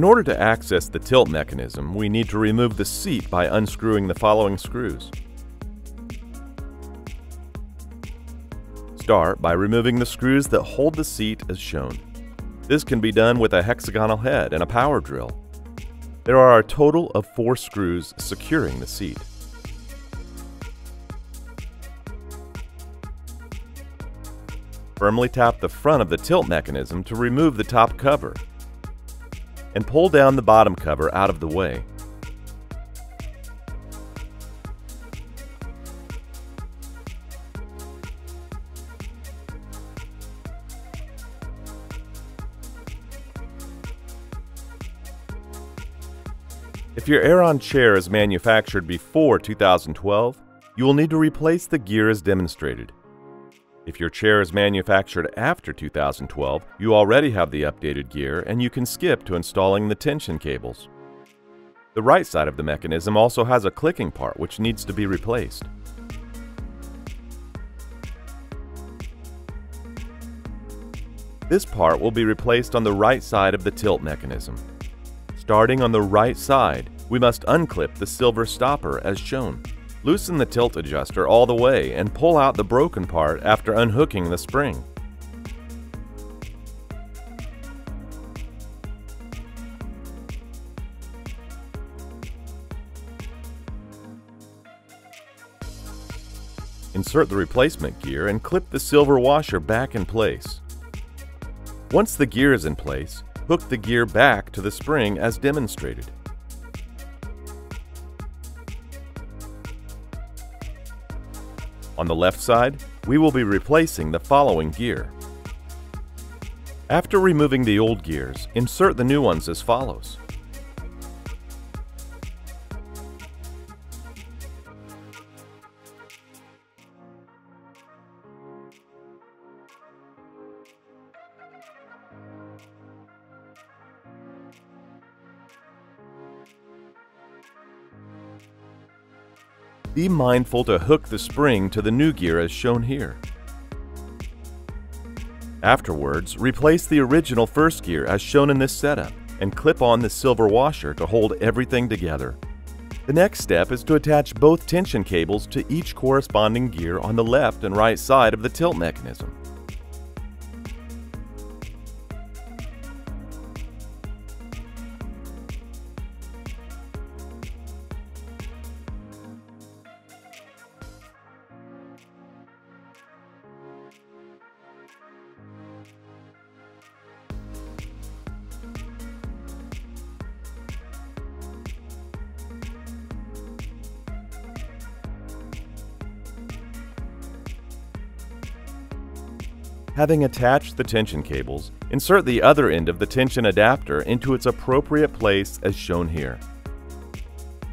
In order to access the tilt mechanism, we need to remove the seat by unscrewing the following screws. Start by removing the screws that hold the seat as shown. This can be done with a hexagonal head and a power drill. There are a total of four screws securing the seat. Firmly tap the front of the tilt mechanism to remove the top cover and pull down the bottom cover out of the way. If your Aeron chair is manufactured before 2012, you will need to replace the gear as demonstrated. If your chair is manufactured after 2012, you already have the updated gear and you can skip to installing the tension cables. The right side of the mechanism also has a clicking part which needs to be replaced. This part will be replaced on the right side of the tilt mechanism. Starting on the right side, we must unclip the silver stopper as shown. Loosen the tilt adjuster all the way and pull out the broken part after unhooking the spring. Insert the replacement gear and clip the silver washer back in place. Once the gear is in place, hook the gear back to the spring as demonstrated. On the left side, we will be replacing the following gear. After removing the old gears, insert the new ones as follows. Be mindful to hook the spring to the new gear as shown here. Afterwards, replace the original first gear as shown in this setup and clip on the silver washer to hold everything together. The next step is to attach both tension cables to each corresponding gear on the left and right side of the tilt mechanism. Having attached the tension cables, insert the other end of the tension adapter into its appropriate place as shown here.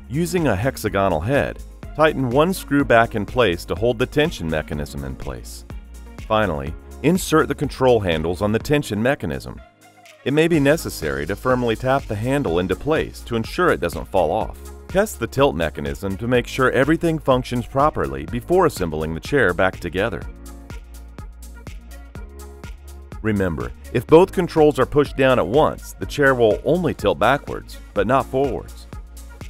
Using a hexagonal head, tighten one screw back in place to hold the tension mechanism in place. Finally, insert the control handles on the tension mechanism. It may be necessary to firmly tap the handle into place to ensure it doesn't fall off. Test the tilt mechanism to make sure everything functions properly before assembling the chair back together. Remember, if both controls are pushed down at once, the chair will only tilt backwards, but not forwards.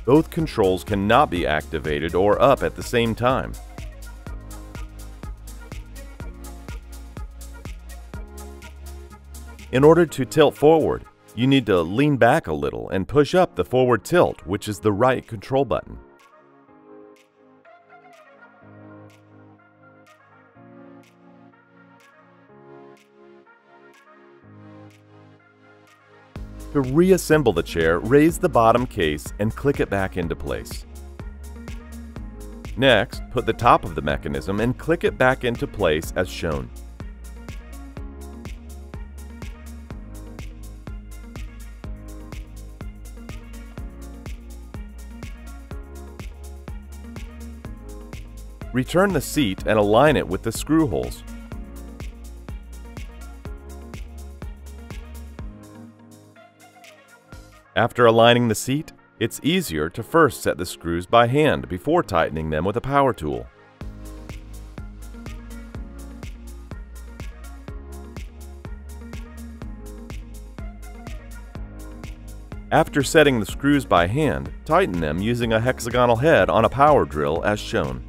Both controls cannot be activated or up at the same time. In order to tilt forward, you need to lean back a little and push up the forward tilt, which is the right control button. To reassemble the chair, raise the bottom case and click it back into place. Next, put the top of the mechanism and click it back into place as shown. Return the seat and align it with the screw holes. After aligning the seat, it's easier to first set the screws by hand before tightening them with a power tool. After setting the screws by hand, tighten them using a hexagonal head on a power drill as shown.